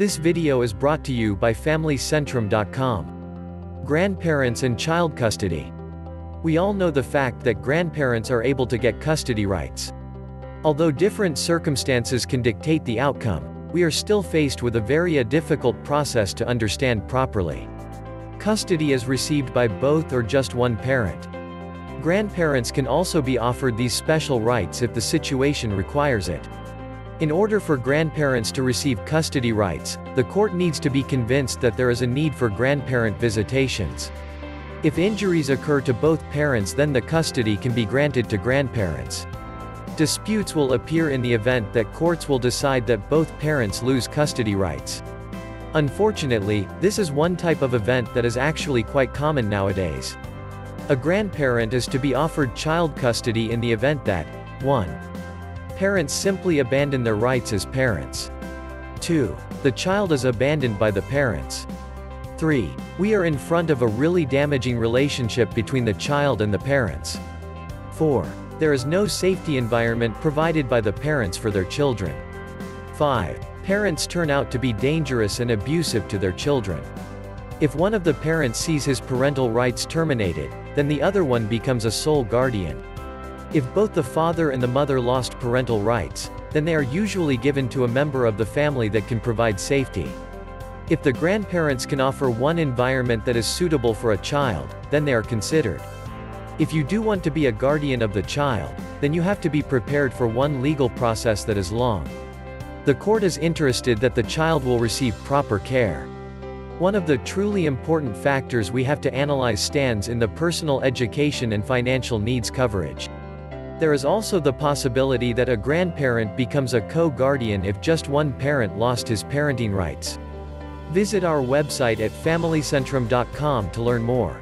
This video is brought to you by FamilyCentrum.com. Grandparents and child custody. We all know the fact that grandparents are able to get custody rights. Although different circumstances can dictate the outcome, we are still faced with a very difficult process to understand properly. Custody is received by both or just one parent. Grandparents can also be offered these special rights if the situation requires it. In order for grandparents to receive custody rights, the court needs to be convinced that there is a need for grandparent visitations. If injuries occur to both parents then the custody can be granted to grandparents. Disputes will appear in the event that courts will decide that both parents lose custody rights. Unfortunately, this is one type of event that is actually quite common nowadays. A grandparent is to be offered child custody in the event that 1. Parents simply abandon their rights as parents. 2. The child is abandoned by the parents. 3. We are in front of a really damaging relationship between the child and the parents. 4. There is no safety environment provided by the parents for their children. 5. Parents turn out to be dangerous and abusive to their children. If one of the parents sees his parental rights terminated, then the other one becomes a sole guardian. If both the father and the mother lost parental rights, then they are usually given to a member of the family that can provide safety. If the grandparents can offer one environment that is suitable for a child, then they are considered. If you do want to be a guardian of the child, then you have to be prepared for one legal process that is long. The court is interested that the child will receive proper care. One of the truly important factors we have to analyze stands in the personal education and financial needs coverage. There is also the possibility that a grandparent becomes a co-guardian if just one parent lost his parenting rights. Visit our website at FamilyCentrum.com to learn more.